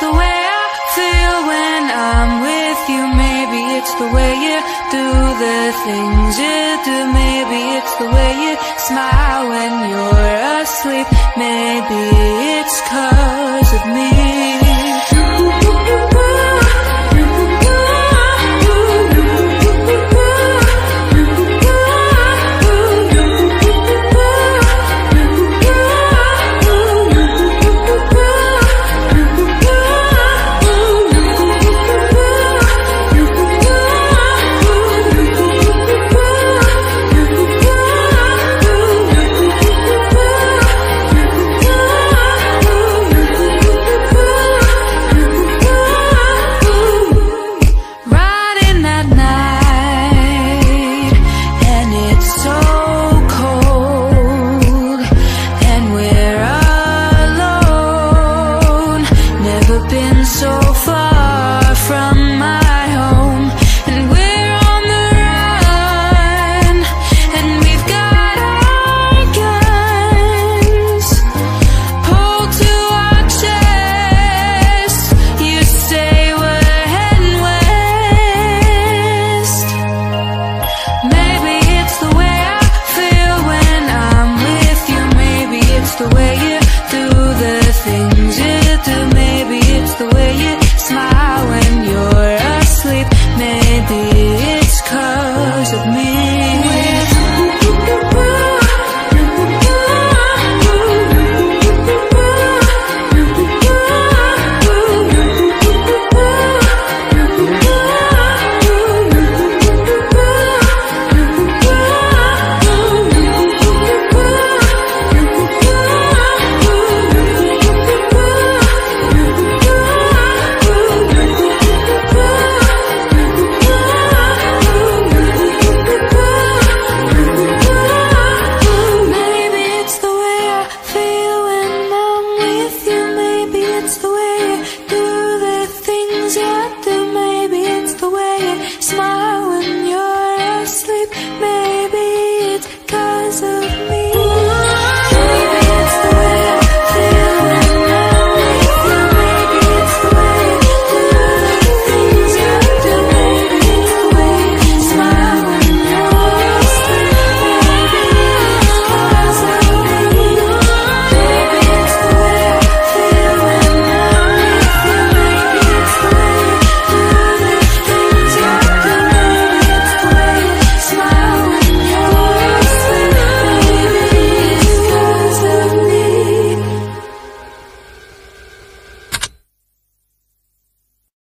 The way I feel when I'm with you. Maybe it's the way you do the things you do. Maybe it's the way you smile when you're asleep. Maybe smile.